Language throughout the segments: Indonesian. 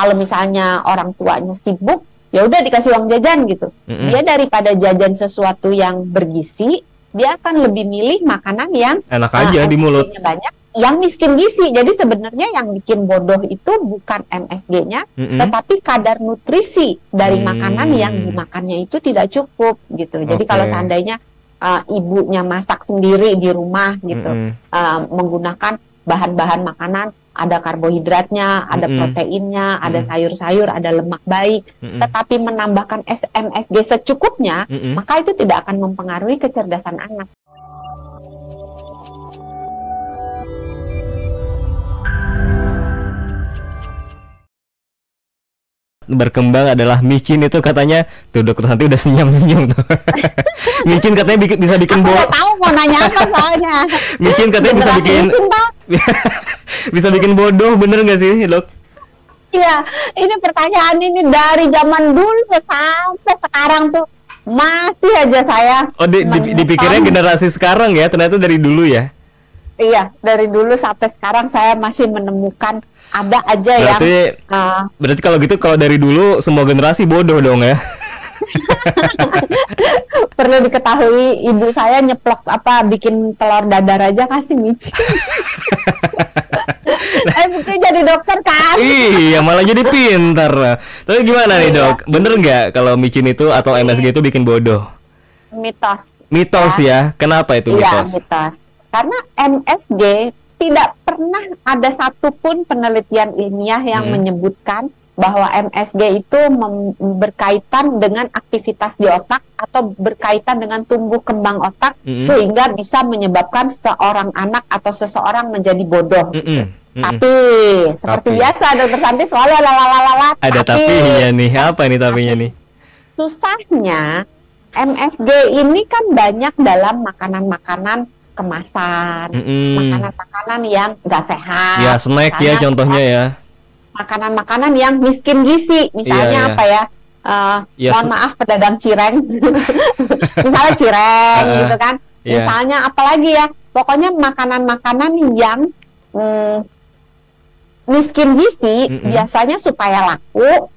kalau misalnya orang tuanya sibuk, ya udah dikasih uang jajan gitu. Mm-mm. Dia daripada jajan sesuatu yang bergizi, dia akan lebih milih makanan yang Enak uh, aja di mulut. Banyak, yang miskin gizi. Jadi sebenarnya yang bikin bodoh itu bukan MSG-nya, Mm-mm. tetapi kadar nutrisi dari Hmm. makanan yang dimakannya itu tidak cukup gitu. Jadi Oke. kalau seandainya uh, ibunya masak sendiri di rumah gitu, Mm-mm. uh, menggunakan bahan-bahan makanan, ada karbohidratnya, ada Mm-mm. proteinnya, ada Mm-mm. sayur-sayur, ada lemak baik, Mm-mm. tetapi menambahkan MSG secukupnya, Mm-mm. maka itu tidak akan mempengaruhi kecerdasan anak. berkembang adalah micin itu katanya tuh dokter Santi udah senyum-senyum tuh. micin katanya bikin, bisa bikin Aku bo nggak tahu mau nanya apa soalnya. micin katanya bisa Generasi bikin micin. bisa bikin bodoh bener nggak sih dok? Iya, ini pertanyaan ini dari zaman dulu sampai sekarang tuh masih aja saya. Oh di, di- dipikirnya generasi sekarang ya ternyata dari dulu ya. Iya, dari dulu sampai sekarang saya masih menemukan ada aja yang Berarti uh, berarti kalau gitu kalau dari dulu semua generasi bodoh dong ya. perlu diketahui ibu saya nyeplok apa bikin telur dadar aja kasih micin. eh bukti jadi dokter kan? iya malah jadi pintar. Tapi gimana nih Iya. dok? Bener nggak kalau micin itu atau MSG itu bikin bodoh? Mitos. Mitos ya. Kenapa itu Iya, mitos? mitos. Karena MSG tidak pernah ada satupun penelitian ilmiah yang Hmm. menyebutkan bahwa MSG itu berkaitan dengan aktivitas di otak atau berkaitan dengan tumbuh kembang otak Mm-mm. sehingga bisa menyebabkan seorang anak atau seseorang menjadi bodoh. Mm-mm, mm-mm. Tapi seperti Tapi. biasa dokter Santi selalu lalalala. Ada tapi tapinya nih. Apa nih tapinya nih? susahnya MSG ini kan banyak dalam makanan-makanan kemasan, makanan-makanan yang nggak sehat. Ya snack ya contohnya ya. Makanan-makanan yang miskin gizi, misalnya Iya, iya. apa ya? Eh, Ya, mohon maaf pedagang cireng, misalnya cireng Eh, gitu kan. iya. Misalnya apalagi ya, pokoknya makanan-makanan yang mm, miskin gizi Mm-mm. biasanya supaya laku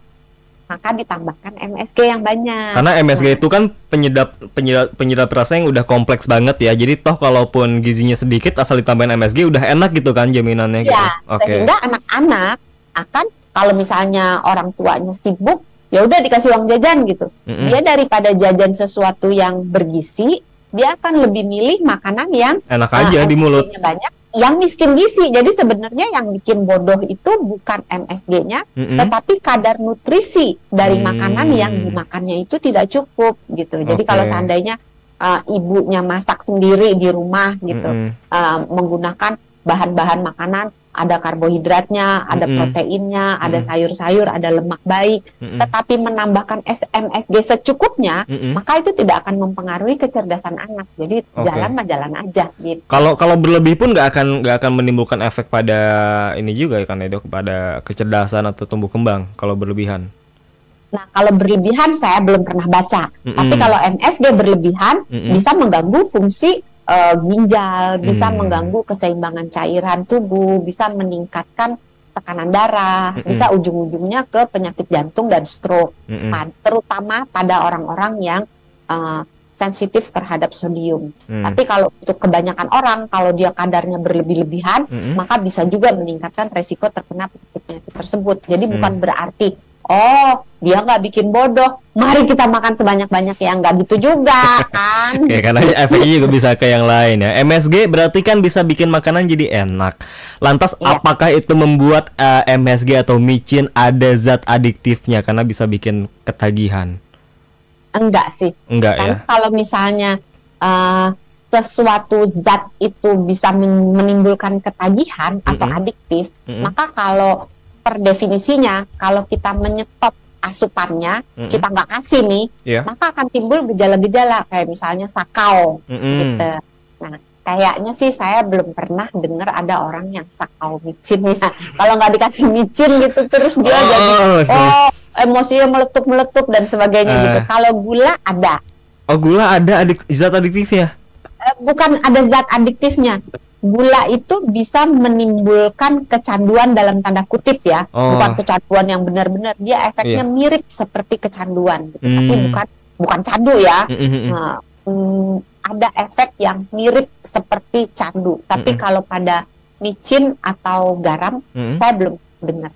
maka ditambahkan MSG yang banyak. Karena MSG itu kan penyedap penyedap penyedap rasa yang udah kompleks banget ya. Jadi toh kalaupun gizinya sedikit asal ditambahin MSG udah enak gitu kan jaminannya gitu. Ya, Oke. sehingga anak-anak akan kalau misalnya orang tuanya sibuk, ya udah dikasih uang jajan gitu. Mm-mm. Dia daripada jajan sesuatu yang bergizi, dia akan lebih milih makanan yang Enak uh, aja di mulut. Banyak, yang miskin gizi. Jadi sebenarnya yang bikin bodoh itu bukan MSG-nya, Mm-mm. tetapi kadar nutrisi dari Hmm. makanan yang dimakannya itu tidak cukup gitu. Jadi Oke. kalau seandainya uh, ibunya masak sendiri di rumah gitu, Mm-mm. uh, menggunakan bahan-bahan makanan, ada karbohidratnya, ada Mm-mm. proteinnya, ada Mm. sayur-sayur, ada lemak baik, Mm-mm. tetapi menambahkan SMSG secukupnya, Mm-mm. maka itu tidak akan mempengaruhi kecerdasan anak. Jadi Oke. jalan mah jalan aja gitu. Kalau kalau berlebih pun nggak akan nggak akan menimbulkan efek pada ini juga ya kan ya dok pada kecerdasan atau tumbuh kembang kalau berlebihan. Nah, kalau berlebihan saya belum pernah baca. Mm-mm. Tapi kalau MSG berlebihan Mm-mm. bisa mengganggu fungsi eh, ginjal, bisa Hmm. mengganggu keseimbangan cairan tubuh, bisa meningkatkan tekanan darah, Mm-mm. bisa ujung-ujungnya ke penyakit jantung dan stroke, Mm-mm. pa- terutama pada orang-orang yang eh, sensitif terhadap sodium. Mm. Tapi kalau untuk kebanyakan orang, kalau dia kadarnya berlebih-lebihan, Mm-mm. maka bisa juga meningkatkan resiko terkena penyakit-penyakit tersebut. Jadi bukan Hmm. berarti oh dia nggak bikin bodoh, mari kita makan sebanyak-banyak yang nggak gitu juga kan? Oke, karena efeknya juga bisa ke yang lain ya. MSG berarti kan bisa bikin makanan jadi enak. Lantas Iya. apakah itu membuat eh, MSG atau micin ada zat adiktifnya karena bisa bikin ketagihan? Enggak sih. Enggak Kan ya. kalau misalnya eh, sesuatu zat itu bisa men- menimbulkan ketagihan atau Mm-mm. adiktif, Mm-mm. maka kalau per definisinya kalau kita menyetop asupannya, Mm-mm. kita nggak kasih nih, Iya. maka akan timbul gejala-gejala kayak misalnya sakau Mm-mm. gitu. Nah, kayaknya sih saya belum pernah dengar ada orang yang sakau micin ya. Kalau nggak dikasih micin gitu terus dia jadi Oh, sih. oh emosinya meletup-meletup dan sebagainya Eh. gitu. Kalau gula ada. Oh, gula ada adik zat adiktifnya. Eh, bukan ada zat adiktifnya. Gula itu bisa menimbulkan kecanduan dalam tanda kutip ya, Oh. bukan kecanduan yang benar-benar. Dia efeknya Iya. mirip seperti kecanduan, gitu. tapi Hmm. bukan bukan candu ya. Mm, mm, mm. Nah, hmm, ada efek yang mirip seperti candu. Tapi Mm-mm. kalau pada micin atau garam, Mm, mm. saya belum dengar.